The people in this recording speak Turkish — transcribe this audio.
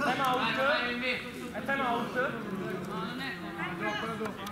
Aspetta una auto. Aspetta una auto. No, non.